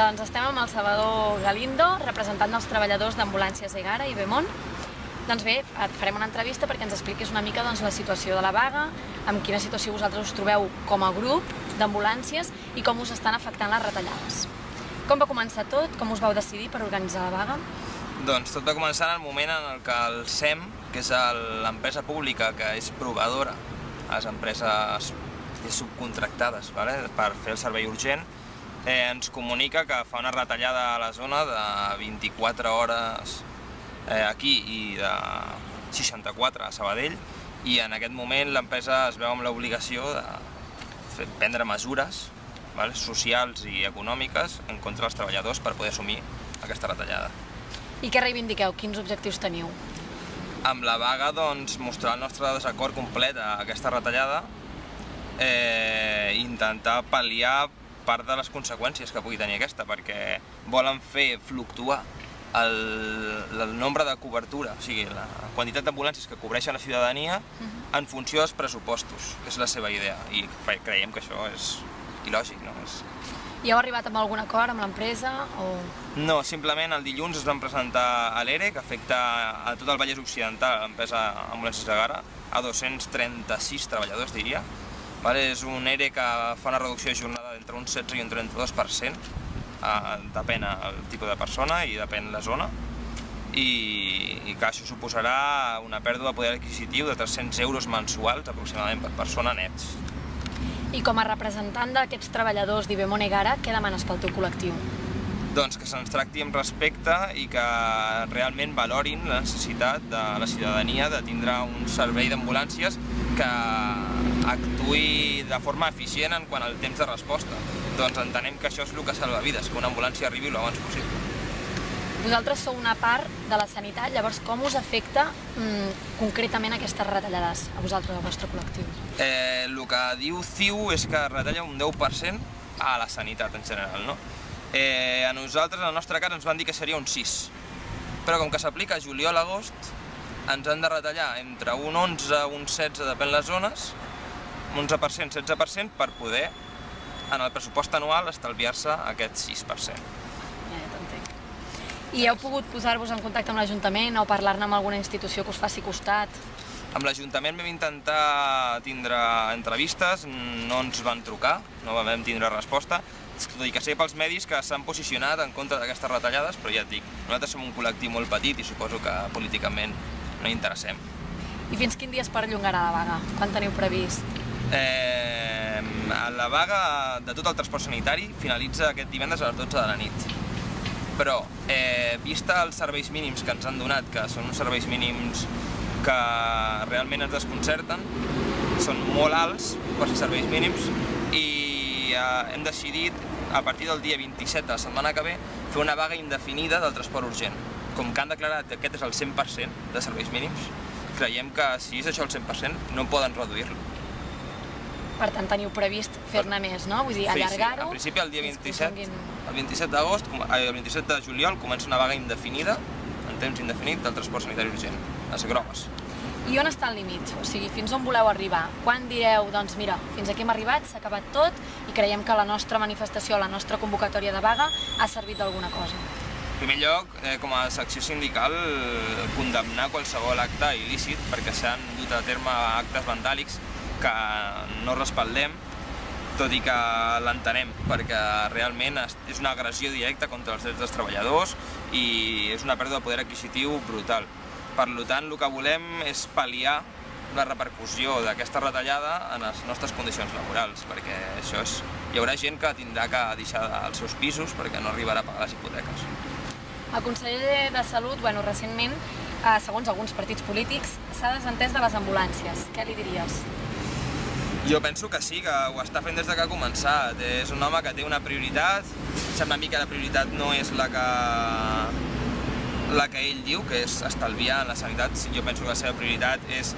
Doncs estem amb el Salvador Galindo, representant dels treballadors d'Ambulàncies Egara i Bemont. Doncs bé, et farem una entrevista perquè ens expliquis una mica doncs, la situació de la vaga, en quina situació vosaltres us trobeu com a grup d'ambulàncies i com us estan afectant les retallades. Com va començar tot? Com us vau decidir per organitzar la vaga? Doncs tot va començar en el moment en el que el SEM, que és l'empresa pública que és proveedora a les empreses subcontractades vale? per fer el servei urgent, eh, ens comunica que fa una retallada a la zona de 24 hores eh, aquí i de 64 a Sabadell i en aquest moment l'empresa es veu amb l'obligació de fer, prendre mesures vale, socials i econòmiques en contra dels treballadors per poder assumir aquesta retallada. I què reivindiqueu? Quins objectius teniu? Amb la vaga, doncs, mostrar el nostre desacord complet a aquesta retallada eh, intentar pal·liar part de les conseqüències que pugui tenir aquesta, perquè volen fer fluctuar el, el nombre de cobertura, o sigui, la quantitat d'ambulàncies que cobreixen la ciutadania uh -huh. en funció dels pressupostos, que és la seva idea, i creiem que això és il·lògic, no? És... I heu arribat amb algun acord amb l'empresa? O... No, simplement el dilluns es van presentar a l'ERE, que afecta a tot el Vallès Occidental, l'empresa Ambulàncies de Gara, a 236 treballadors, diria, Vale? És un ERE que fa una reducció de jornada entre un 16 i un 32%, eh, depèn el tipus de persona i depèn la zona, i, i que això suposarà una pèrdua de poder adquisitiu de 300 euros mensuals aproximadament per persona nets. I com a representant d'aquests treballadors d'Ibemon Egara, què demanes pel teu col·lectiu? Doncs que se'ns tracti amb respecte i que realment valorin la necessitat de la ciutadania de tindre un servei d'ambulàncies que actuï de forma eficient en quant al temps de resposta. Doncs entenem que això és el que salva vides, que una ambulància arribi l'abans possible. Vosaltres sou una part de la sanitat, llavors com us afecta mm, concretament aquestes retallades a vosaltres, al vostre col·lectiu? Eh, el que diu CIU és que retalla un 10% a la sanitat en general, no? Eh, a nosaltres, en el nostre cas, ens van dir que seria un 6. Però com que s'aplica juliol-agost, ens han de retallar entre un 11 un 16, depèn les zones, 11%, 16% per poder, en el pressupost anual, estalviar-se aquest 6%. Ja, ja t'entenc. I heu pogut posar-vos en contacte amb l'Ajuntament o parlar-ne amb alguna institució que us faci costat? Amb l'Ajuntament vam intentar tindre entrevistes, no ens van trucar, no vam tindre resposta, tot i que sé pels medis que s'han posicionat en contra d'aquestes retallades, però ja et dic, nosaltres som un col·lectiu molt petit i suposo que políticament no interessem. I fins quin dia es perllongarà la vaga? Quan teniu previst? Eh, la vaga de tot el transport sanitari finalitza aquest divendres a les 12 de la nit. Però, eh, vista els serveis mínims que ens han donat, que són uns serveis mínims que realment ens desconcerten, són molt alts per ser serveis mínims, i eh, hem decidit, a partir del dia 27 de la setmana que ve, fer una vaga indefinida del transport urgent. Com que han declarat que aquest és el 100% de serveis mínims, creiem que si és això el 100% no poden reduir-lo. Per tant, teniu previst fer-ne més, no? Vull dir, allargar-ho... Sí, en principi el dia 27, el 27 d'agost, el 27 de juliol, comença una vaga indefinida, en temps indefinit, del transport sanitari urgent, a Segroves. I on està el límit? O sigui, fins on voleu arribar? Quan direu, doncs mira, fins aquí hem arribat, s'ha acabat tot i creiem que la nostra manifestació, la nostra convocatòria de vaga ha servit d'alguna cosa? En primer lloc, eh, com a secció sindical, condemnar qualsevol acte il·lícit perquè s'han dut a terme actes vandàlics que no respaldem, tot i que l'entenem, perquè realment és una agressió directa contra els drets dels treballadors i és una pèrdua de poder adquisitiu brutal. Per tant, el que volem és pal·liar la repercussió d'aquesta retallada en les nostres condicions laborals, perquè això és, hi haurà gent que tindrà que deixar els seus pisos perquè no arribarà a pagar les hipoteques. El conseller de Salut, bueno, recentment, eh, segons alguns partits polítics, s'ha desentès de les ambulàncies. Què li diries? Jo penso que sí, que ho està fent des de que ha començat. És un home que té una prioritat, sembla a mi que la prioritat no és la que, la que ell diu, que és estalviar en la sanitat. Jo penso que la seva prioritat és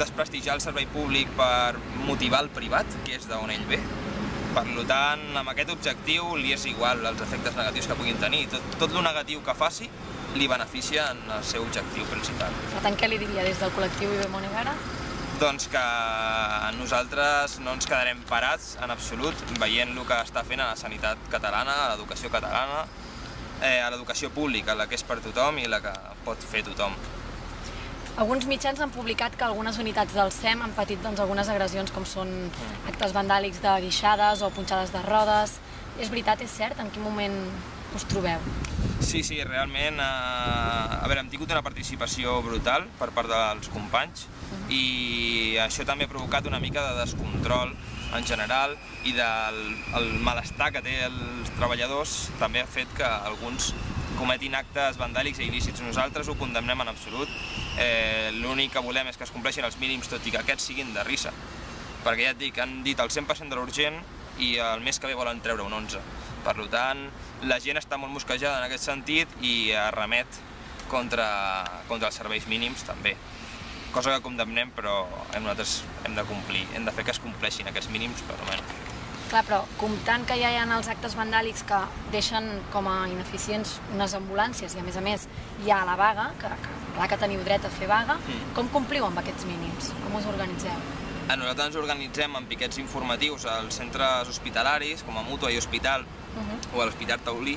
desprestigiar el servei públic per motivar el privat, que és d'on ell ve. Per tant, amb aquest objectiu li és igual els efectes negatius que puguin tenir. Tot, tot el negatiu que faci li beneficia en el seu objectiu principal. Per tant, què li diria des del col·lectiu Ibe Monegara? doncs que nosaltres no ens quedarem parats en absolut veient el que està fent a la sanitat catalana, a l'educació catalana, eh, a l'educació pública, la que és per tothom i la que pot fer tothom. Alguns mitjans han publicat que algunes unitats del SEM han patit doncs, algunes agressions com són actes vandàlics de guixades o punxades de rodes. És veritat, és cert? En quin moment us trobeu? Sí, sí, realment, eh, a veure, hem tingut una participació brutal per part dels companys i això també ha provocat una mica de descontrol en general i del el malestar que té els treballadors també ha fet que alguns cometin actes vandàlics i il·lícits. Nosaltres ho condemnem en absolut. Eh, L'únic que volem és que es compleixin els mínims, tot i que aquests siguin de risa. Perquè ja et dic, han dit el 100% de l'urgent i el mes que ve volen treure un 11. Per tant, la gent està molt mosquejada en aquest sentit i remet contra, contra els serveis mínims també. Cosa que condemnem, però nosaltres hem de complir, hem de fer que es compleixin aquests mínims, per almenys. Clar, però comptant que ja hi ha els actes vandàlics que deixen com a ineficients unes ambulàncies i a més a més hi ha la vaga, que, que clar que teniu dret a fer vaga, Mm. com compliu amb aquests mínims? Com us organitzeu? A nosaltres ens organitzem en piquets informatius als centres hospitalaris, com a Mútua i Hospital, Uh o a l'Hospital Taulí,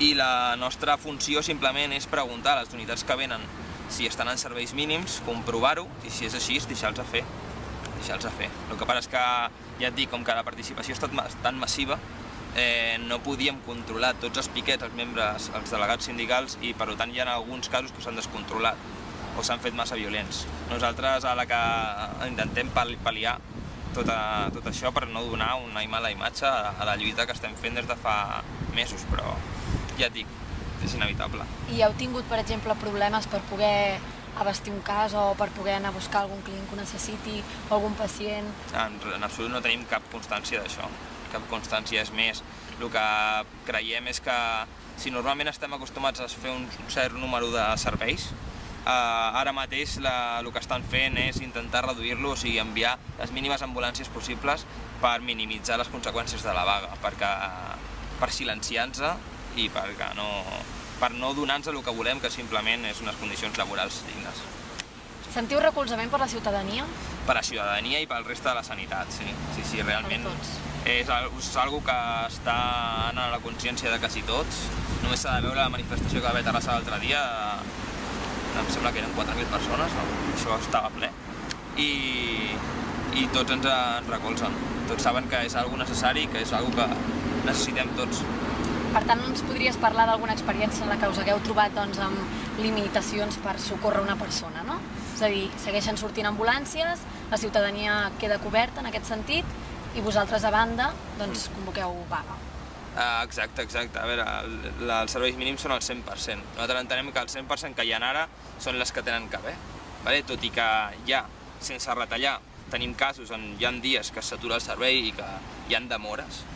i la nostra funció simplement és preguntar a les unitats que venen si estan en serveis mínims, comprovar-ho, i si és així, deixar-los a fer. Deixar-los a fer. El que passa és que, ja et dic, com que la participació ha estat tan massiva, eh, no podíem controlar tots els piquets, els membres, els delegats sindicals, i per tant hi ha alguns casos que s'han descontrolat o s'han fet massa violents. Nosaltres a la que intentem pal- pal·liar tot, a, tot això per no donar una mala imatge a, a la lluita que estem fent des de fa mesos, però ja et dic, és inevitable. I heu tingut, per exemple, problemes per poder abastir un cas o per poder anar a buscar algun client que ho necessiti o algun pacient? En, en absolut no tenim cap constància d'això, cap constància és més. El que creiem és que si normalment estem acostumats a fer un cert número de serveis, eh, ara mateix la, el que estan fent és intentar reduir-lo, o sigui, enviar les mínimes ambulàncies possibles per minimitzar les conseqüències de la vaga, perquè, per silenciar-nos i perquè no, per no donar-nos el que volem, que simplement és unes condicions laborals dignes. Sentiu recolzament per la ciutadania? per la ciutadania i pel reste de la sanitat, sí. Sí, sí, realment és, és algo que està en la consciència de quasi tots. Només s'ha de veure la manifestació que va haver a Terrassa l'altre dia, em sembla que eren 4.000 persones, no? això estava ple, i, i tots ens, ens recolzen. Tots saben que és algo necessari, que és algo que necessitem tots. Per tant, ens podries parlar d'alguna experiència en la que us hagueu trobat doncs, amb limitacions per socórrer una persona, no? És a dir, segueixen sortint ambulàncies, la ciutadania queda coberta en aquest sentit i vosaltres, a banda, doncs, convoqueu vaga. Ah, exacte, exacte. A veure, el, els serveis mínims són el 100%. Nosaltres entenem que el 100% que hi ha ara són les que tenen que haver. Vale? Tot i que ja, sense retallar, tenim casos on hi ha dies que s'atura el servei i que hi han demores?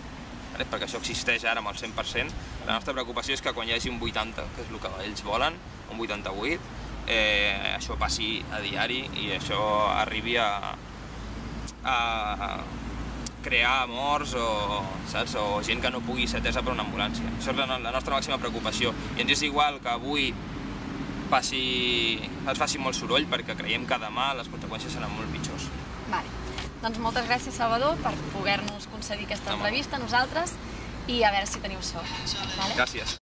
Perquè això existeix ara amb el 100%. La nostra preocupació és que quan hi hagi un 80, que és el que ells volen, un 88, eh, això passi a diari i això arribi a, a crear morts o, saps? o gent que no pugui ser atesa per una ambulància. Això és la, la nostra màxima preocupació. I ens és igual que avui passi, es faci molt soroll perquè creiem que demà les conseqüències seran molt pitjors. Vale. Doncs moltes gràcies, Salvador, per poder-nos concedir aquesta entrevista a nosaltres i a veure si teniu sort. Vale? Gràcies.